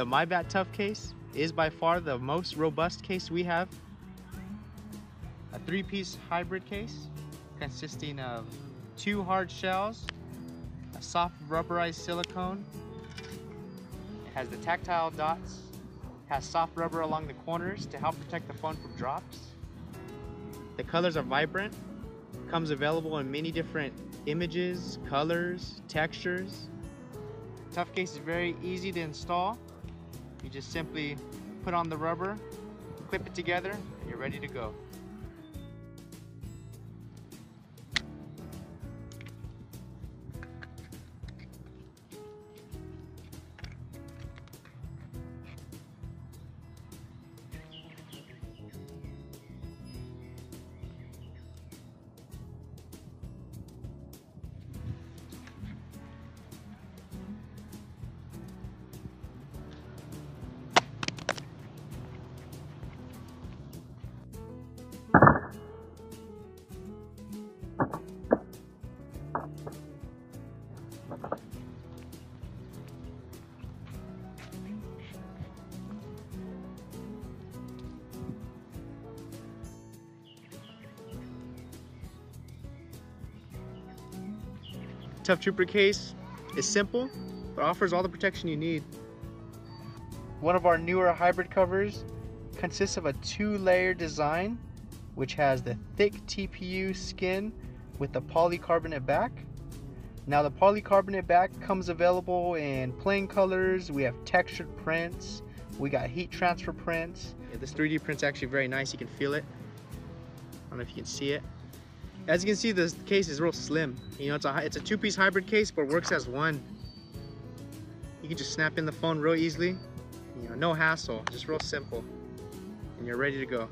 The MyBat TUFF case is by far the most robust case we have. A three-piece hybrid case consisting of two hard shells, a soft rubberized silicone. It has the tactile dots, has soft rubber along the corners to help protect the phone from drops. The colors are vibrant, comes available in many different images, colors, textures. TUFF case is very easy to install. You just simply put on the rubber, clip it together, and you're ready to go. TUFF Trooper case is simple, but offers all the protection you need. One of our newer hybrid covers consists of a two-layer design, which has the thick TPU skin with the polycarbonate back. Now the polycarbonate back comes available in plain colors, we have textured prints, we got heat transfer prints. Yeah, this 3D print's actually very nice, you can feel it. I don't know if you can see it. As you can see, this case is real slim. You know, it's a, it's a two-piece hybrid case, but works as one. You can just snap in the phone real easily. You know, no hassle, just real simple. And you're ready to go.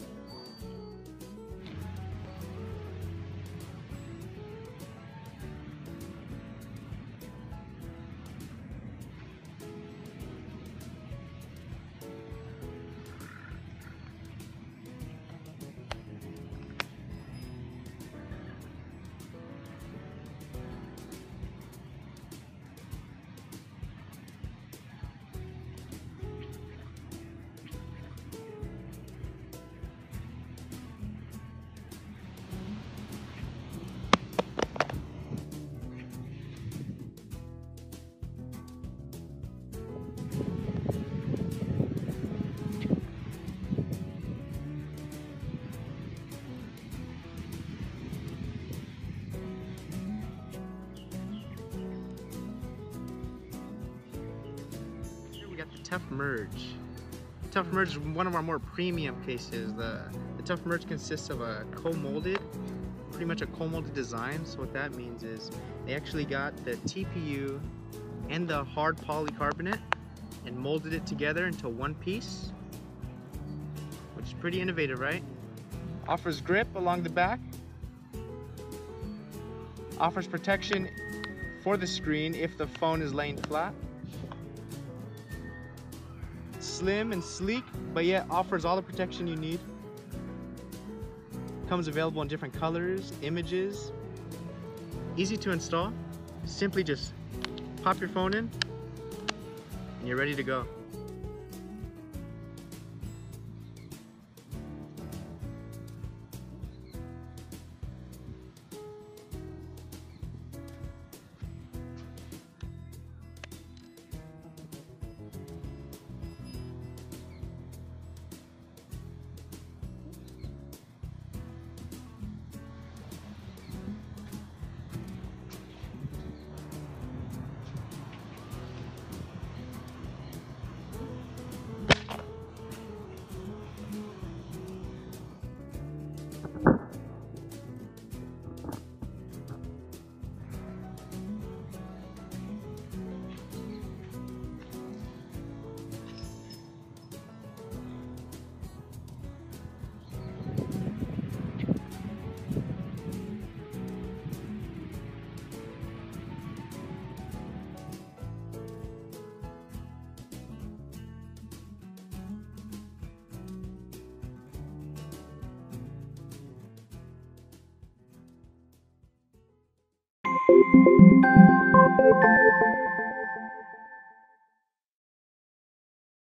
Got the TUFF Merge. TUFF Merge is one of our more premium cases. The, the TUFF Merge consists of a co-molded, pretty much a co-molded design. So what that means is they actually got the TPU and the hard polycarbonate and molded it together into one piece, which is pretty innovative, right? Offers grip along the back, offers protection for the screen if the phone is laying flat. Slim and sleek, but yet offers all the protection you need. Comes available in different colors, images. Easy to install. Simply just pop your phone in and you're ready to go.